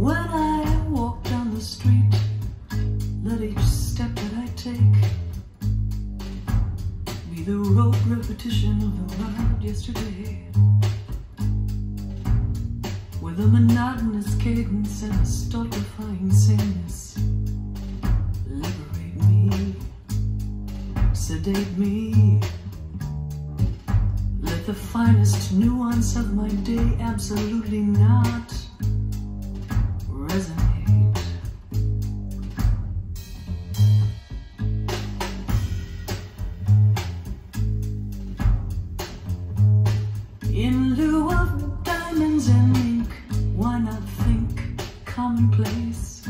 When I walk down the street, let each step that I take be the rote repetition of the word yesterday. With a monotonous cadence and a stultifying sameness, liberate me, sedate me. Let the finest nuance of my day absolutely not in lieu of diamonds and ink, why not think commonplace?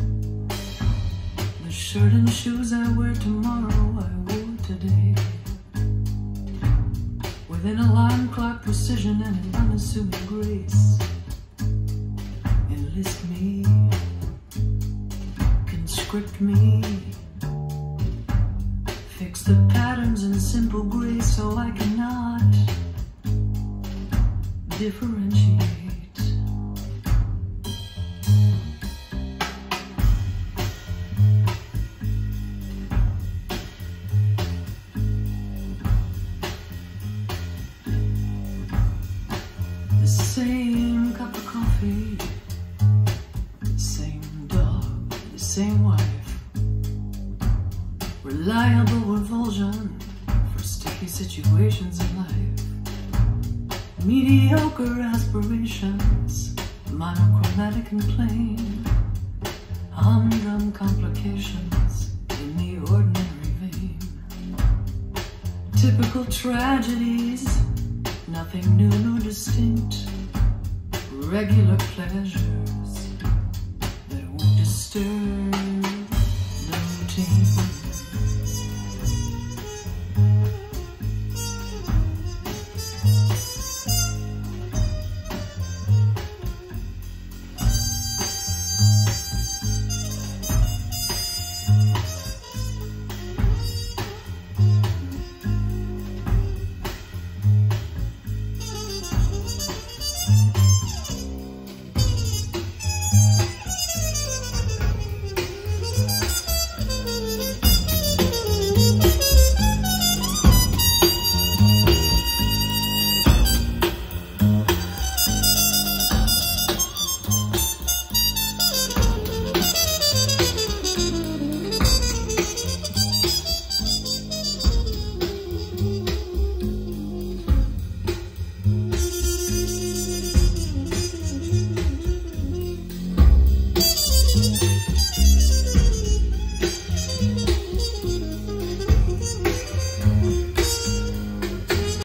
The shirt and shoes I wear tomorrow, I wore today. With an alarm clock precision and an unassuming grace. Enlist me, conscript me. Fix the patterns in simple grace so I cannot differentiate. Reliable revulsion for sticky situations in life. Mediocre aspirations, monochromatic and plain. Humdrum complications in the ordinary vein. Typical tragedies, nothing new nor distinct. Regular pleasure,